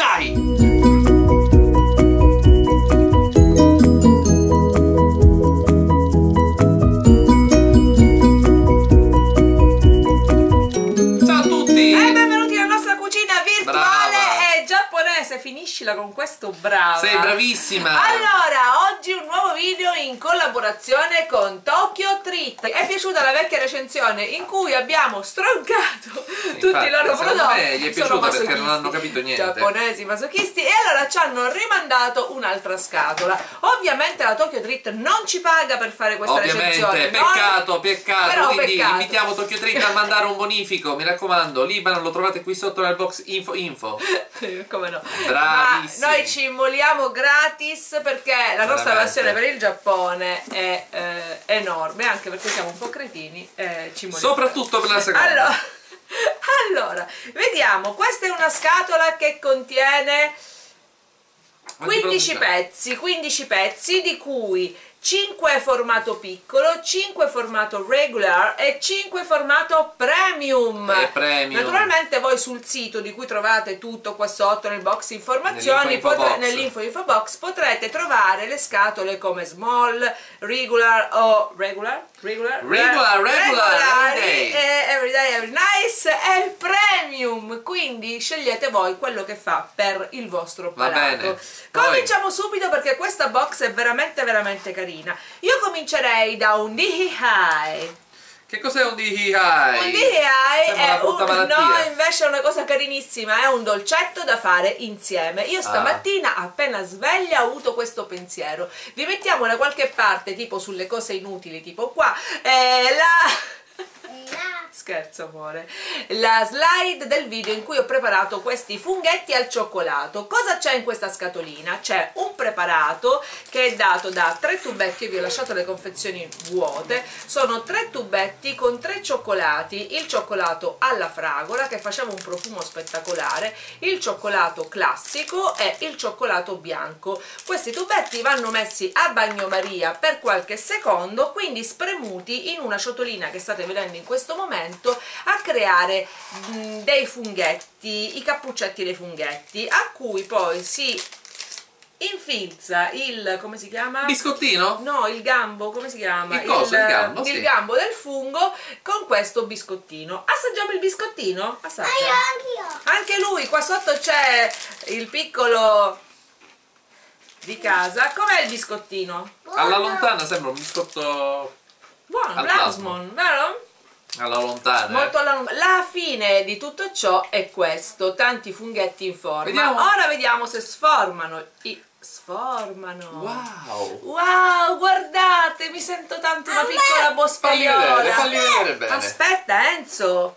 Banzai! Finiscila con questo brava. Sei bravissima! Allora, oggi un nuovo video in collaborazione con Tokyo Treat. È piaciuta la vecchia recensione in cui abbiamo stroncato tutti i loro prodotti. me gli è piaciuta perché non hanno capito niente. Giapponesi masochisti e allora ci hanno rimandato un'altra scatola. Ovviamente la Tokyo Treat non ci paga per fare questa Ovviamente, recensione. peccato, Noi- peccato. Però Quindi peccato. invitiamo Tokyo Treat a mandare un bonifico. Mi raccomando, l'Iban lo trovate qui sotto nel box info info. Come no? Bravissimi. Ma noi ci immoliamo gratis perché la nostra passione per il Giappone è eh, enorme, anche perché siamo un po' cretini e ci immoliamo. Soprattutto per la seconda. Allora, allora, vediamo, questa è una scatola che contiene Quanti 15 prodotti ha? pezzi, 15 pezzi di cui 5 formato piccolo, 5 formato regular e 5 formato premium. E premium. Naturalmente voi sul sito di cui trovate tutto qua sotto nel box informazioni, Nell'info info potre- info box potrete trovare le scatole come small, regular o regular, regular, Regular, regular, regolari everyday. e everyday, every nice e premium. Quindi scegliete voi quello che fa per il vostro Va palato. bene. Poi- Cominciamo subito perché questa box è veramente veramente carina. Io comincerei da un Dihihai. Che cos'è un DHI? Un Sembra è un, malattia. no, invece è una cosa carinissima, è un dolcetto da fare insieme. Io stamattina appena sveglia ho avuto questo pensiero. Vi mettiamo da qualche parte, tipo sulle cose inutili, tipo qua, eh, la Scherzo amore. La slide del video in cui ho preparato questi funghetti al cioccolato. Cosa c'è in questa scatolina? C'è un preparato che è dato da tre tubetti, vi ho lasciato le confezioni vuote. Sono tre tubetti con tre cioccolati, il cioccolato alla fragola che faceva un profumo spettacolare, il cioccolato classico e il cioccolato bianco. Questi tubetti vanno messi a bagnomaria per qualche secondo, quindi spremuti in una ciotolina che state vedendo in questo momento a creare mh, dei funghetti, i cappuccetti dei funghetti, a cui poi si infilza il, come si chiama? Biscottino? No, il gambo, come si chiama? Il coso, il gambo, il sì. gambo del fungo con questo biscottino. Assaggiamo il biscottino? Assaggia. anch'io. Anche lui, qua sotto c'è il piccolo di casa. Com'è il biscottino? Alla lontana sembra un biscotto Buono, Al Plasmon, vero? Alla lontana. eh. Molto alla lunga. La fine di tutto ciò è questo, tanti funghetti in forma. Vediamo. Ora vediamo se sformano. I... Sformano. Wow! Wow, guardate, mi sento tanto una piccola vedere, falli vedere bene. Aspetta, Enzo.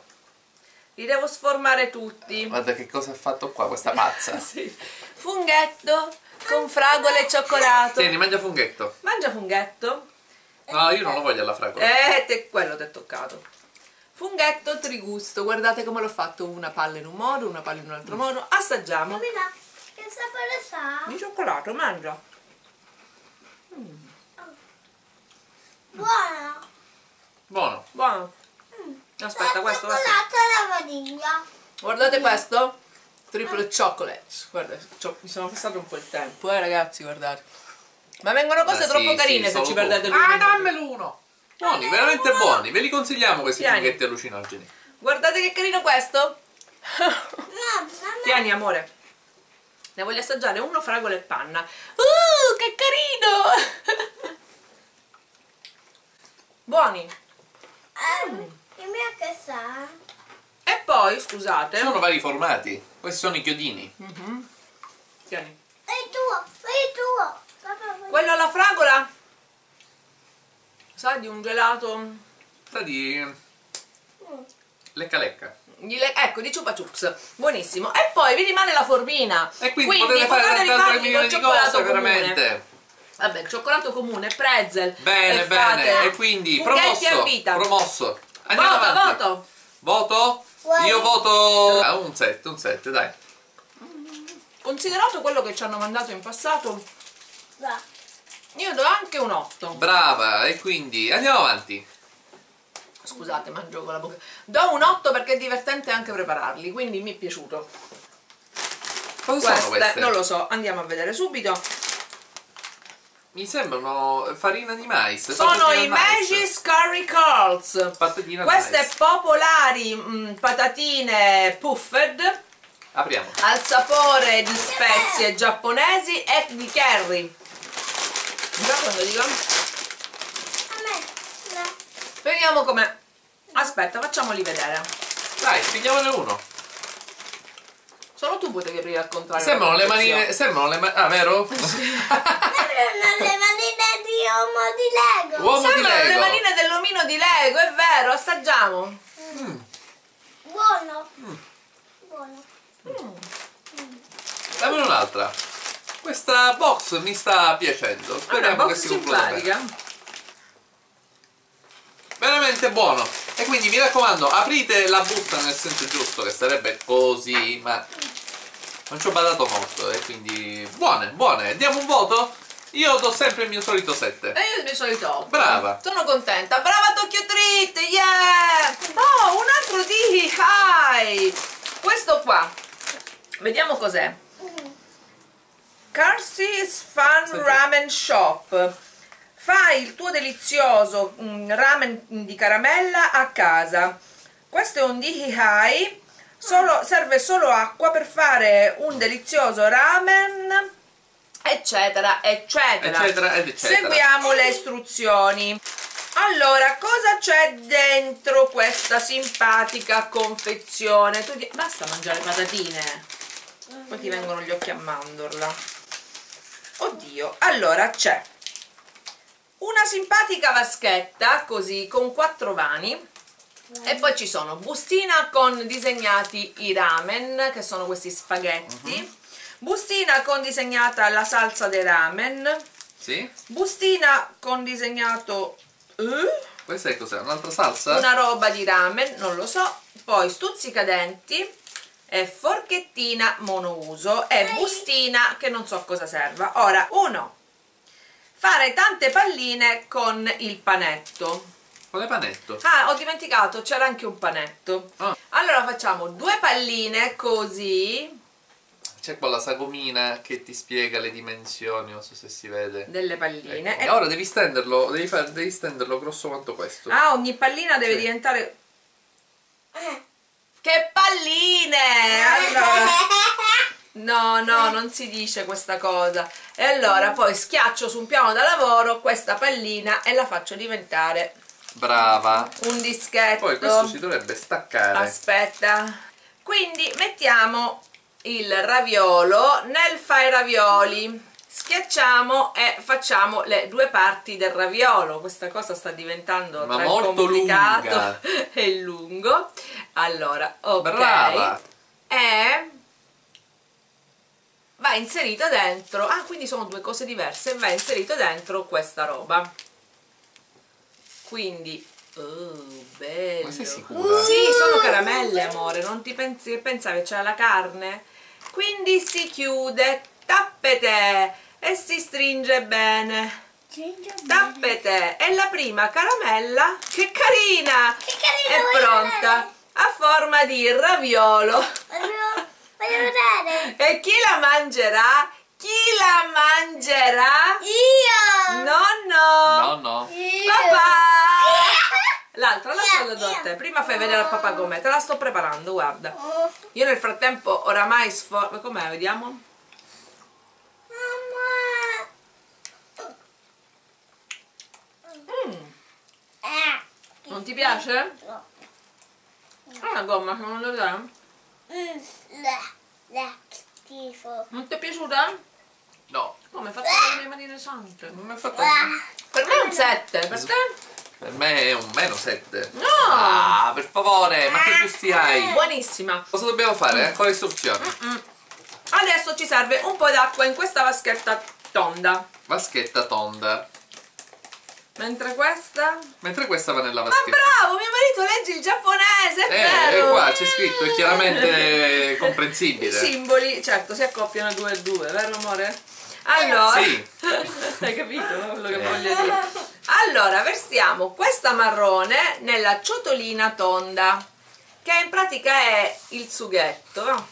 Li devo sformare tutti. Guarda che cosa ha fatto qua questa pazza. Sì. Funghetto con fragole e cioccolato. Tieni, mangia funghetto. Mangia funghetto. No, io non lo voglio alla fragola. Eh, te, quello ti è toccato. Funghetto trigusto, guardate come l'ho fatto, una palla in un modo, una palla in un altro modo. Assaggiamo. Mira, che sapore sa? Di cioccolato, mangia. Buono. Buono. Buono. Aspetta, La questo va cioccolata e la vaniglia. Guardate questo. Triple chocolate. Guarda, mi sono passato un po' il tempo, eh ragazzi, guardate. Ma vengono cose Ah, troppo sì, carine sì, se ci perdete due Ah, dammelo uno! Buoni, veramente buoni. Ve li consigliamo questi Tieni. funghetti allucinogeni. Guardate che carino questo. Tieni, amore. Ne voglio assaggiare uno fragola e panna. Uh, che carino! Buoni. Eh, il mio che sa? E poi, scusate. Sono vari formati. Questi sono i chiodini. Tieni. È il tuo, è il tuo. Quello alla fragola. Sa di un gelato. Sa di... Lecca lecca. di le- ecco, di Chupa Chups. Buonissimo. E poi vi rimane la formina. E quindi, potete fare tante altre rifarli milioni di cioccolato cose, comune. veramente. Vabbè, il cioccolato comune, pretzel. Bene, e bene. E quindi, promosso. vita. Promosso. Andiamo Voto, avanti. voto. Voto? Vuoi? Io voto... Ah, un 7, un 7, dai. Considerato quello che ci hanno mandato in passato, Va. Io do anche un 8. Brava, e quindi andiamo avanti. Scusate, mangio con la bocca. Do un 8 perché è divertente anche prepararli, quindi mi è piaciuto. Cosa sono queste? non lo so, andiamo a vedere subito. Mi sembrano farina di mais. Sono i. Magis Curry Curls. Patatine al Queste mais. popolari mm, patatine puffed Apriamo. al sapore di spezie giapponesi e di curry. Già quando dico? A me. No. Vediamo com'è. Aspetta, facciamoli vedere. Dai, pigliamone uno. Solo tu potevi aprire al contrario. Sembrano le manine. Sembrano le manine. Ah, vero? Sembrano le manine di uomo di Lego. Uomo di Sembrano le Lego. manine dell'omino di Lego, è vero, assaggiamo. Buono. Buono. Dammi un'altra. Questa box mi sta piacendo. Speriamo che si concluda bene. Veramente buono. E quindi mi raccomando, aprite la busta nel senso giusto, che sarebbe così, ma non ci ho badato molto. E quindi buone, buone. Diamo un voto? Io do sempre il mio solito 7. E io il mio solito otto. Brava. Sono contenta. Brava Tokyo Treat, yeah! Oh, un altro di Hi! Questo qua. Vediamo cos'è. Carsey's Fun. Ramen Shop. Fai il tuo delizioso mm, ramen di caramella a casa. Questo è un Dihi High. Solo, serve solo acqua per fare un delizioso ramen, eccetera, eccetera. Eccetera eccetera. Seguiamo le istruzioni. Allora, cosa c'è dentro questa simpatica confezione? Tu di- Basta mangiare patatine, poi ti vengono gli occhi a mandorla. Oddio, allora c'è una simpatica vaschetta, così, con quattro vani. E poi ci sono bustina con disegnati i ramen, che sono questi spaghetti. Bustina con disegnata la salsa dei ramen. Sì? Bustina con disegnato eh? Questa è cos'è? Un'altra salsa? una roba di ramen, non lo so. Poi stuzzicadenti e forchettina monouso e bustina che non so a cosa serva. Ora, uno, fare tante palline con il panetto. Quale panetto? Ah, ho dimenticato, c'era anche un panetto. Ah. Allora facciamo due palline così, C'è qua la sagomina che ti spiega le dimensioni, non so se si vede. delle palline. Ecco. E ora devi stenderlo, devi, far- devi stenderlo grosso quanto questo. Ah, ogni pallina deve Sì. diventare... Che palline! Allora... No, no, non si dice questa cosa. E allora poi schiaccio su un piano da lavoro questa pallina e la faccio diventare Brava. un dischetto. Poi questo si dovrebbe staccare. Aspetta. Quindi mettiamo il raviolo nel fai ravioli. Schiacciamo e facciamo le due parti del raviolo. Questa cosa sta diventando Ma molto complicato lunga. e lungo. Allora, ok. Brava. E va inserita dentro. Ah, quindi sono due cose diverse. Va inserito dentro questa roba. Quindi Oh, bello. Ma sei sicura? Sì, sono caramelle, amore. Non ti pensi pensavi c'era la carne? Quindi si chiude, tappete e si stringe bene. Tappete è la prima caramella. Che carina! Che carina, È pronta a forma di raviolo. Voglio, voglio vedere. E chi la mangerà? Chi la mangerà? Io. No, no. No, no. Io. Papà! L'altra la Io, do a te. Prima fai vedere a papà com'è. Te la sto preparando, guarda. Io nel frattempo oramai sforzo. Com'è? Vediamo. Mamma. Eh. Non ti piace? No. È una gomma che non lo dà. Mm, la, la, schifo. Non ti è piaciuta? No. Come hai fatto con le manine sante? Non mi ha fatto... Ah. Per me è un 7, per te? Per me è un meno 7. No! Ah, per favore, ma che gusti hai? Buonissima. Cosa dobbiamo fare? Ancora istruzioni. Adesso ci serve un po' d'acqua in questa vaschetta tonda. Vaschetta tonda. Mentre questa... Mentre questa va nella Ma vaschetta. bravo, mio marito legge il giapponese, è Eh, vero! e qua c'è scritto, è chiaramente I comprensibile. simboli, certo, si accoppiano due e due, vero amore? Allora, Sì. hai capito no? quello che Eh. voglio dire? Allora, versiamo questa marrone nella ciotolina tonda, che in pratica è il sughetto?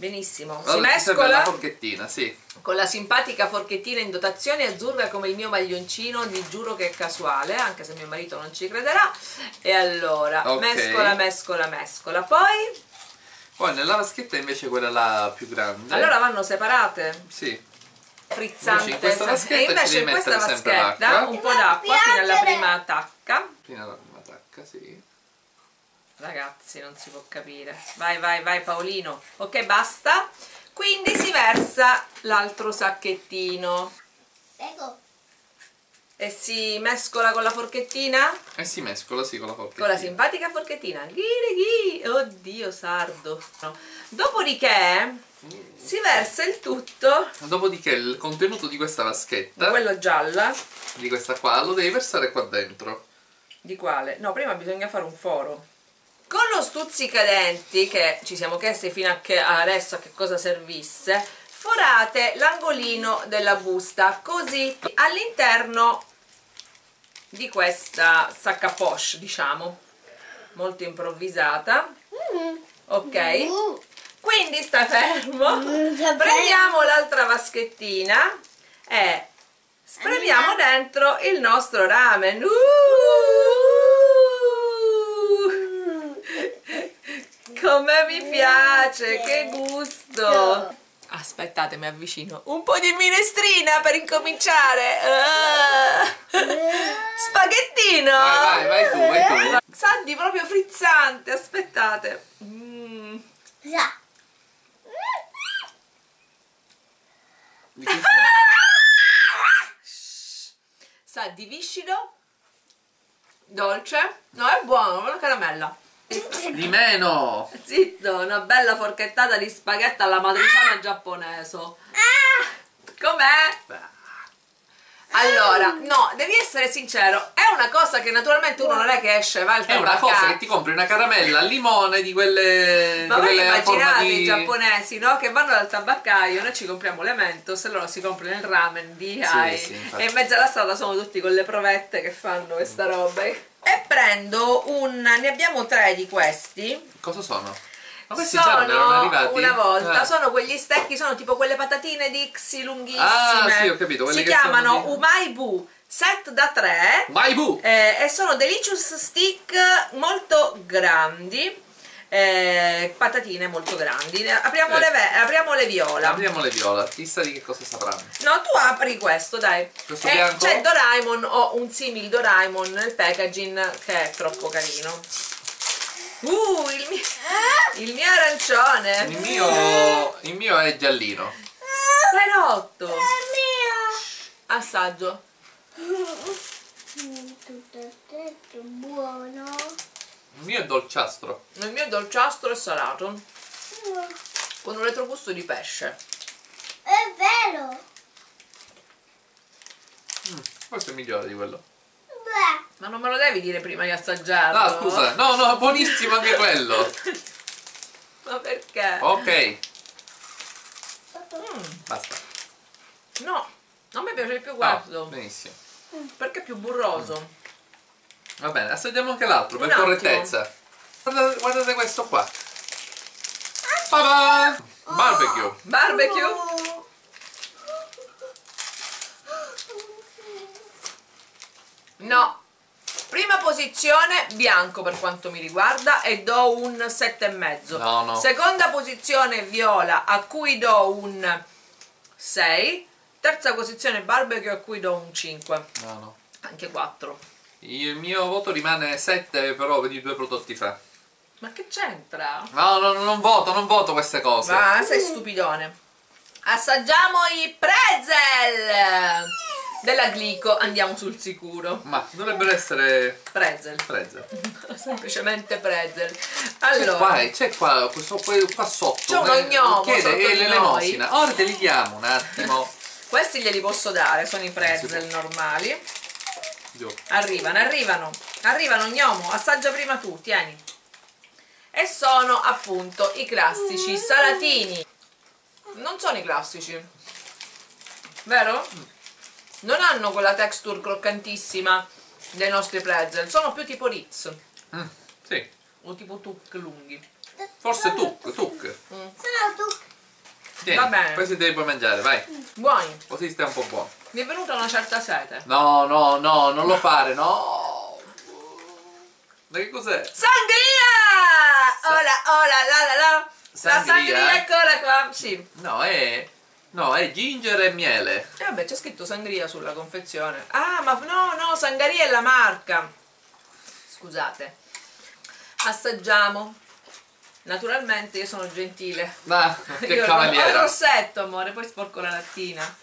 Benissimo. Si Allora, la mescola forchettina, sì. con la simpatica forchettina in dotazione azzurra come il mio maglioncino, vi giuro che è casuale, anche se mio marito non ci crederà. E allora, Ok. mescola, mescola, mescola. Poi, Poi nella vaschetta invece quella là più grande. allora vanno separate. Sì. frizzante Invece in questa vaschetta e invece in questa vaschetta un po' d'acqua fino alla prima tacca Fino alla prima tacca, sì. Ragazzi non si può capire vai vai vai Paolino ok basta quindi si versa l'altro sacchettino Ecco. e si mescola con la forchettina E si mescola, sì, con la forchettina. con la simpatica forchettina ghiri ghi oddio sardo No. dopodiché si versa il tutto Dopodiché il contenuto di questa vaschetta, quello gialla di questa qua, lo devi versare qua dentro. Di quale? No, prima bisogna fare un foro. Con lo stuzzicadenti, che ci siamo chiesti fino a che adesso a che cosa servisse, forate l'angolino della busta, così all'interno di questa sacca poche, diciamo, molto improvvisata. Ok? Uh, Quindi sta fermo. Mm, sta Prendiamo l'altra vaschettina e spremiamo dentro il nostro ramen. Uh! Come mi piace, che gusto! Aspettate, mi avvicino. Un po' di minestrina per incominciare. Ah! Spaghettino! Vai, vai, vai tu, vai tu. Sa di proprio frizzante, aspettate. Mm. Sa. Di di viscido, dolce, no è buono, una caramella. Di meno! Zitto, una bella forchettata di spaghetti alla matriciana giapponese. Com'è? Allora, no, devi essere sincero, è una cosa che naturalmente uno non è che esce, va al È una cosa che ti compri una caramella al limone di quelle, Ma di voi immaginate di... i giapponesi, no? Che vanno dal tabaccaio, noi ci compriamo le mentos loro si comprano il ramen di Hai sì, infatti. e in mezzo alla strada sono tutti con le provette che fanno questa roba. E prendo un, ne abbiamo tre di questi. Cosa sono? Ma questi non erano Sono arrivati? una volta, Ah. sono quegli stecchi, sono tipo quelle patatine Dixie lunghissime. Ah, sì, ho capito, quelle Si chiamano sono di- Umai Bu, set da tre. Vai bu! Eh, e sono delicious stick molto grandi eh, patatine molto grandi apriamo, Eh. le, apriamo le viola Apriamo le viola, chissà di che cosa sapranno. no tu apri questo dai Questo E bianco? c'è Doraemon o un simil Doraemon nel packaging che è troppo carino uh il mio, il mio arancione Il mio, il mio è giallino. Renotto È mio. assaggio Tutto tutto buono. Il mio è dolciastro. il mio è dolciastro e salato con un retrogusto di pesce È vero. Questo è migliore di quello. Beh. ma non me lo devi dire prima di assaggiarlo No, scusa. No, no, buonissimo anche quello. ma perché? Ok, Mm, basta. no, a me piace più Ah, questo benissimo. perché è più burroso. Va bene, assaggiamo anche l'altro per attimo. correttezza. Guardate, guardate questo qua. Ta-da! Barbecue. Barbecue? Oh. No. Prima posizione bianco per quanto mi riguarda e do un 7,5. No, no. Seconda posizione viola a cui do un 6. Terza posizione barbecue a cui do un 5. No, no. Anche 4. Il mio voto rimane 7 però per i due prodotti fa. Ma che c'entra? No, no, non voto, non voto queste cose. Ma sei stupidone. Assaggiamo i pretzel della Glico. Andiamo sul sicuro. Ma dovrebbero essere Pretzel. prezzo. Semplicemente pretzel. C'è Allora, c'è qua, questo qua, qua sotto. C'è uno eh, gnomo Chiede sotto eh, di noi. Ora te li diamo un attimo. questi glieli posso dare, sono i pretzel normali. Giù. Arrivano, arrivano. Arrivano, gnomo. Assaggia prima tu, tieni. E sono appunto i classici salatini. Non sono i classici. Vero? Non hanno quella texture croccantissima dei nostri pretzel. Sono più tipo Ritz. Mm, sì. O tipo tuc lunghi. Forse tuk, tuk. Sono tu. Tieni, Va bene. questi te li puoi mangiare, vai. Buoni. Così stai un po' buono. Mi è venuta una certa sete. No, no, no, non lo fare, no. Ma che cos'è? Sangria! Ola, ola, la la la. La Sangria? sangria, eccola qua. Sì. No, è... No, è ginger e miele. E vabbè, c'è scritto sangria sulla confezione. Ah, ma no, no, sangria è la marca. Scusate. Assaggiamo. Naturalmente io sono gentile. Ma che io ho il cavaliera. rossetto, amore, poi sporco la lattina.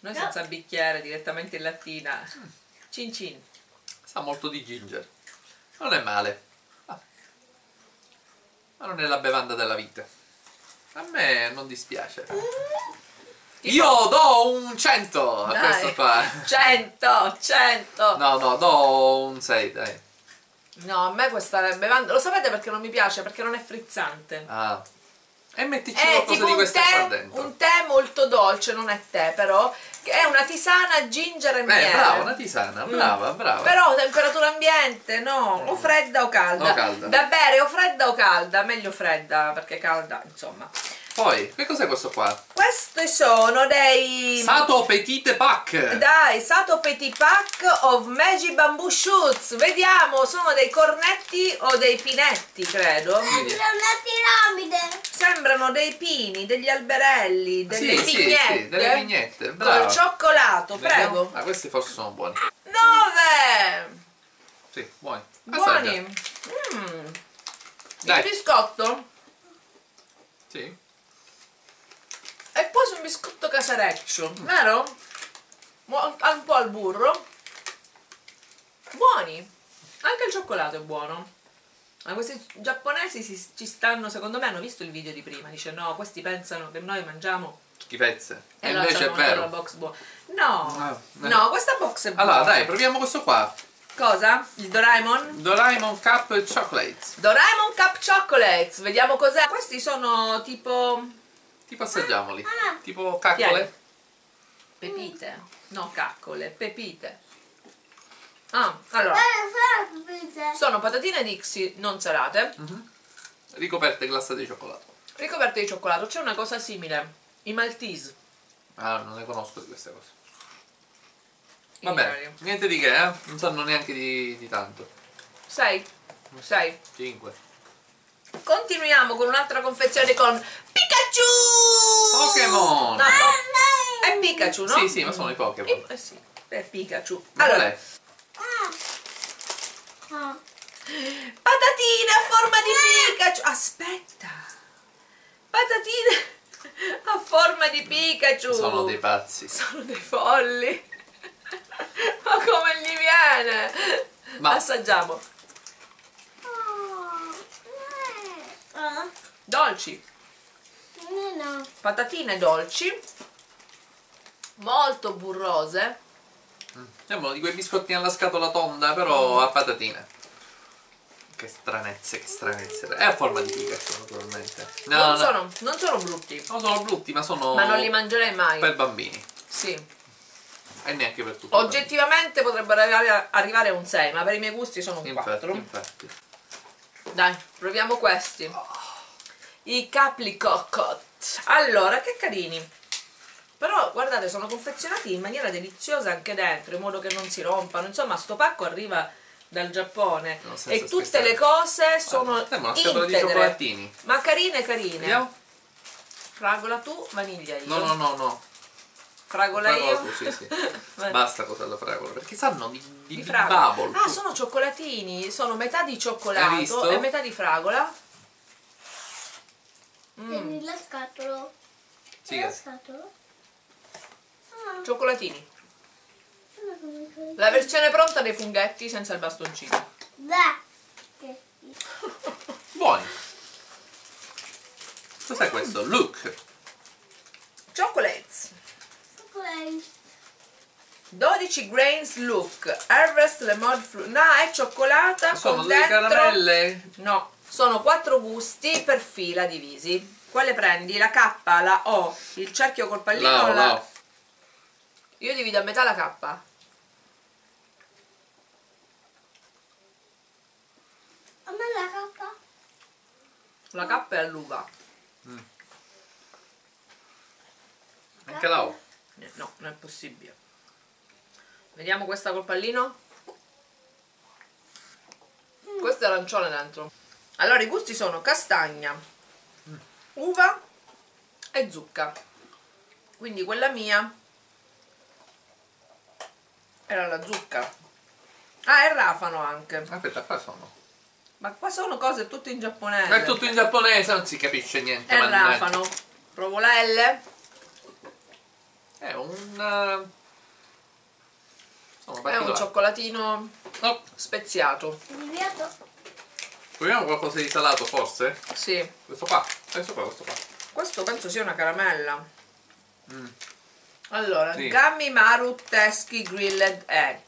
Noi No. senza bicchiere, direttamente in lattina. Cin cin. Sa molto di ginger. Non è male. Ah. Ma non è la bevanda della vita. A me non dispiace. Io do un 100 a Dai. questo qua. 100, 100. No, no, do un 6, dai. No, a me questa bevanda, lo sapete perché non mi piace? Perché non è frizzante. Ah. E mettici È qualcosa di questo qua dentro. un tè molto dolce, non è tè però, che è una tisana ginger e miele. Eh, brava, una tisana, brava, brava. Però temperatura ambiente, no, o fredda o calda. O calda. Da bere o fredda o calda, meglio fredda perché calda, insomma. Poi, che cos'è questo qua? Questi sono dei Sato Petite Pack. dai, Sato Petit Pack of Magic Bamboo Shoots. Vediamo, sono dei cornetti o dei pinetti, credo. Sembra una piramide. Sembrano dei pini, degli alberelli, delle sì, sì, pignette. sì, delle pignette, brava. Col cioccolato, Vediamo. prego. Ah, questi forse sono buoni. 9! Sì, buoni. Buoni. Mm. Dai. Il biscotto Sì. È quasi un biscotto casareccio, vero? Mo- Un po' al burro. Buoni. Anche il cioccolato è buono. Ma questi giapponesi si- ci stanno, secondo me, hanno visto il video di prima. Dice no, questi pensano che noi mangiamo Schifezze. E là invece è vero. box buona. No, Ah, eh. no, questa box è buona. Allora, dai, proviamo questo qua. Cosa? Il Doraemon? Doraemon Cup Chocolate. Doraemon Cup Chocolates. Vediamo cos'è. Questi sono tipo Tipo assaggiamoli. Ah. Tipo caccole. pepite. No, caccole, pepite. Ah, allora, pizza. sono patatine Dixie non salate, Ricoperte glassate di cioccolato. ricoperte di cioccolato. C'è una cosa simile. I Maltese. Ah, non ne conosco di queste cose. Va bene, niente di che, eh? Non sanno neanche di, di tanto. Sei? Sei. 5. Continuiamo con un'altra confezione con Pikachu! Pokémon! No, no. È Pikachu, no? Sì, sì, ma sono i Pokémon. Eh sì, è Pikachu. Allora, è? Ah. Ah. patatine a forma di Pikachu. Aspetta. Patatine a forma di Pikachu. Sono dei pazzi. Sono dei folli. Ma come gli viene? Ma- Assaggiamo. Eh. Ah. Dolci. No, no. Patatine dolci. Molto burrose. Sembrano di quei biscotti alla scatola tonda, però a patatine. Che stranezze, che stranezze. È a forma di Pikachu, naturalmente. No, non, no. Sono, non sono brutti. No, sono brutti, ma sono Ma non li mangerei mai. per bambini. Sì. E neanche per tutti. Oggettivamente potrebbero arrivare, arrivare a un 6, ma per i miei gusti sono un Infatti, 4. infatti. Dai, proviamo questi. I Caplicocot. Allora, che carini. Però guardate, sono confezionati in maniera deliziosa anche dentro, in modo che non si rompano. Insomma, sto pacco arriva dal Giappone No, e tutte scherzare. le cose sono una scatola di cioccolatini. Ma carine carine. Vediamo? Fragola tu, vaniglia io. No, no, no, no. Fragola, Fragola io. tu, sì, sì. Basta cosa alla fragola, perché sanno di, di, Di di bubble. Ah, sono cioccolatini, sono metà di cioccolato e metà di fragola. Mm, la scatola. Sì, la scatola. Ah, cioccolatini. La versione pronta dei funghetti senza il bastoncino. Beh. Buoni. Cos'è questo? Look. Chocolates. Chocolate. 12 grains look. Harvest lemon fruit. No, è cioccolata Sono con delle dentro... caramelle. No, sono quattro gusti per fila divisi. Quale prendi? La K, la O, il cerchio col pallino La, o la... la. Io divido a metà la K. A me la capa. La K è all'uva. Anche la O. Eh, No, non è possibile. Vediamo questa col pallino. Questo è arancione dentro. Allora i gusti sono castagna, uva e zucca. Quindi quella mia era la zucca. Ah, e rafano anche. Aspetta, qua sono. Ma qua sono cose tutte in giapponese. Ma è tutto in giapponese, non si capisce niente. E mannaggia. rafano. Provo la L. È un... eh, Sono È un cioccolatino No, speziato. Inviato. Proviamo qualcosa di salato forse? Sì. Questo qua. Questo qua, questo qua. Questo penso sia una caramella. Mm. Allora, Sì. Gummy Maru Teschi Grilled Egg.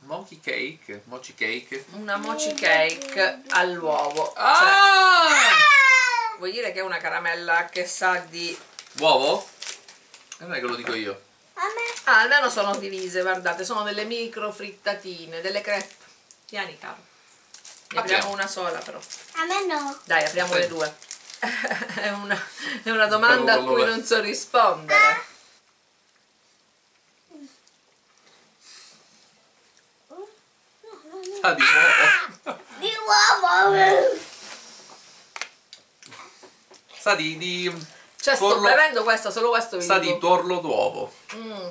Mochi cake. Mochi cake. Una mochi cake all'uovo. Cioè, Ah! vuol dire che è una caramella che sa di... Uovo? Non è che lo dico io. A me. Ah, almeno sono divise, guardate, sono delle micro frittatine, delle crepe. Tieni, caro. Ne Apriamo. apriamo una sola però. A me no. Dai, apriamo Sì. le due. è, una, è una domanda a cui non so rispondere. Sa di uovo. Di uovo. Sa di... di Cioè, sto Torlo- bevendo questa, solo questo vi sa dico. di tuorlo d'uovo. Mm.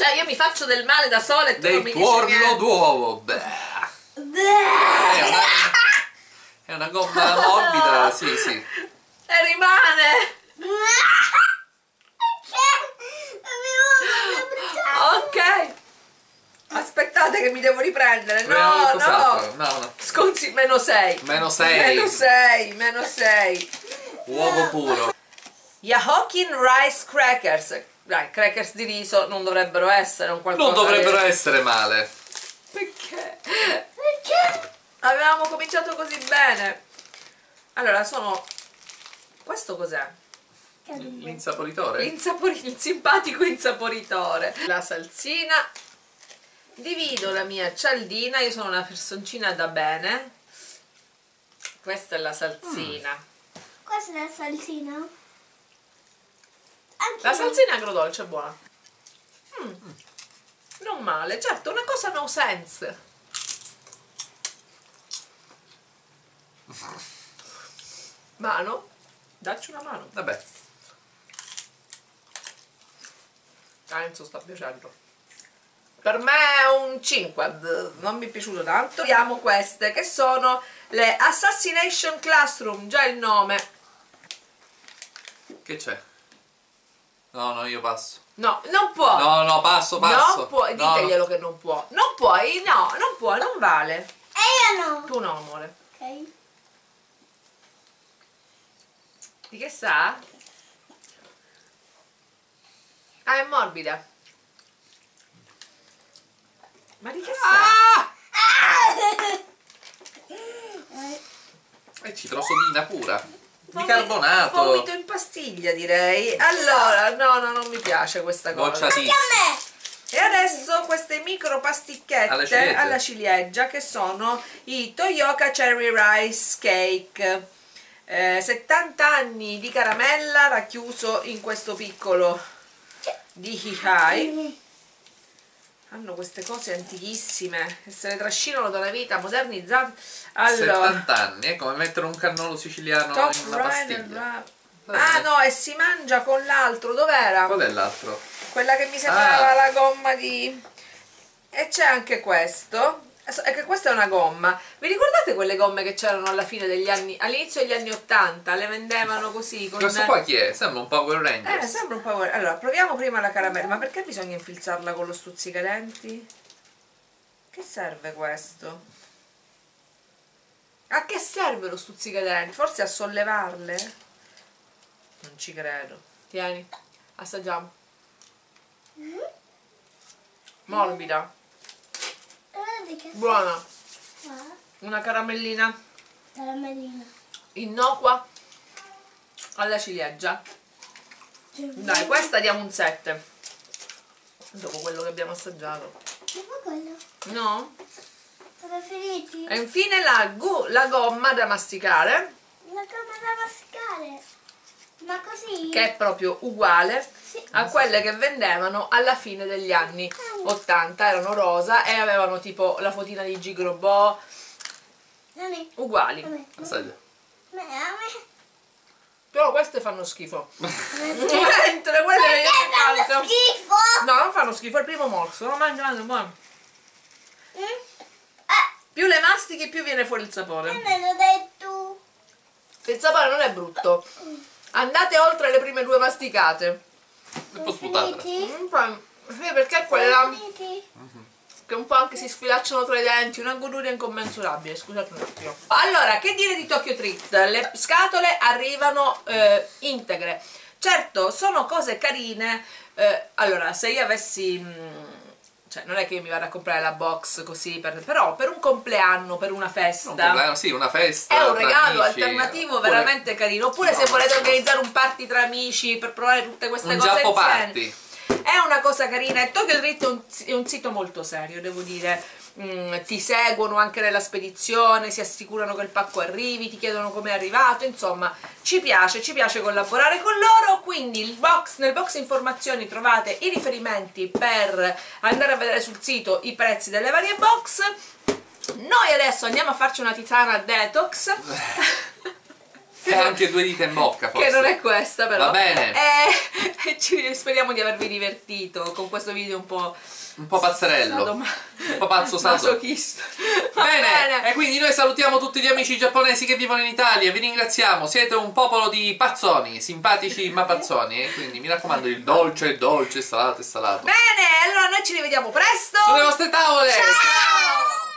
Cioè, io mi faccio del male da sola e tu non Dei mi dici tuorlo d'uovo. Beh. È una, è una gomma morbida, sì, sì. E rimane! Ok. Aspettate che mi devo riprendere. No, no. No, no. Sconsi meno 6. Meno sei. Meno 6, meno 6. Uovo puro. Yahokin Rice Crackers. Dai, crackers di riso non dovrebbero essere un qualcosa Non dovrebbero che- essere male. Perché? Avevamo cominciato così bene. Allora, sono... Questo cos'è? L'insaporitore? L'insapori- il simpatico insaporitore. La salsina. Divido la mia cialdina. Io sono una personcina da bene. Questa è la salsina. Questa è la salsina? Anche La salsina agrodolce è buona. Mm. Non male. Certo, una cosa no sense. Mano? Dacci una mano. Vabbè. A Enzo sta piacendo. Per me è un 5, non mi è piaciuto tanto. Vediamo queste che sono le Assassination Classroom, già il nome. Che c'è? No, no, io passo. No, non può. No, no, passo, passo. non può, No, diteglielo che non può. Non puoi, no, non puoi, non vale. E io no. Tu no, amore. Ok. Di che sa? Ah, è morbida. Ma di che sa? Ah! È citrosodina pura. Bicarbonato. Vomito in pastiglia, direi. Allora, no, no, non mi piace questa cosa. Bocciatissimo. A me. E adesso queste micro pasticchette Alla ciliegia. alla ciliegia che sono i Toyoka Cherry Rice Cake. Eh, 70 anni di caramella racchiuso in questo piccolo di Hihai. Hanno queste cose antichissime che se le trascinano da una vita modernizzate. Allora, 70 anni, è come mettere un cannolo siciliano Top in una Rider pastiglia. Ah no, e si mangia con l'altro, dov'era? Qual è l'altro? Quella che mi sembrava Ah. la gomma di... E c'è anche questo. È che questa è una gomma. Vi ricordate quelle gomme che c'erano alla fine degli anni, all'inizio degli anni 80? Le vendevano così con... Questo qua chi è? Sembra un Power Eh, Rangers. sembra un po'... Allora, proviamo prima la caramella. Ma perché bisogna infilzarla con lo stuzzicadenti? Che serve questo? A che serve lo stuzzicadenti? Forse a sollevarle? Non ci credo. Tieni, assaggiamo. Morbida, Guarda che buona, una caramellina Caramellina. innocua alla ciliegia. Dai, questa diamo un 7. Dopo quello che abbiamo assaggiato. No? E infine la, la gomma da masticare. No, Ma come da mascare? Ma così? che è proprio uguale Sì. a quelle che vendevano alla fine degli anni 80 erano rosa e avevano tipo la fotina di Gigrobò uguali. Assaggia. Ma a me. però queste fanno schifo mentre quelle che fanno schifo? no non fanno schifo è il primo morso lo mangia mangia buono Mm? Eh, più le mastichi più viene fuori il sapore me l'ho detto. il sapore non è brutto andate oltre le prime due masticate sputata. Finiti? Mm, poi- sì, perché è quella che un po' anche si sfilacciano tra i denti, una goduria incommensurabile, scusate un attimo. Allora, che dire di Tokyo Treat? Le scatole arrivano eh, integre. Certo, sono cose carine. eh, allora, se io avessi... mm, cioè, non è che io mi vada a comprare la box così, per- però per un compleanno, per una festa... Un problema, sì, una festa. È un regalo amici, alternativo oppure veramente carino. Oppure se volete organizzare un party tra amici per provare tutte queste cose insieme. party. È una cosa carina. E Tokyo Treat è un, è un sito molto serio, devo dire. Mm, ti seguono anche nella spedizione, si assicurano che il pacco arrivi, ti chiedono come è arrivato, insomma, ci piace, ci piace collaborare con loro. Quindi il box, nel box informazioni trovate i riferimenti per andare a vedere sul sito i prezzi delle varie box. Noi adesso andiamo a farci una titana detox. E anche due dita in bocca, forse. Che non è questa però. Va bene. E ci- speriamo di avervi divertito con questo video un po'... Un po' pazzerello. Sado- Un po' pazzo masochista. Bene. e quindi noi salutiamo tutti gli amici giapponesi che vivono in Italia, vi ringraziamo, siete un popolo di pazzoni, simpatici ma pazzoni, e quindi mi raccomando il dolce, il dolce, salato e salato. Bene, allora noi ci rivediamo presto. Sulle vostre tavole! Ciao!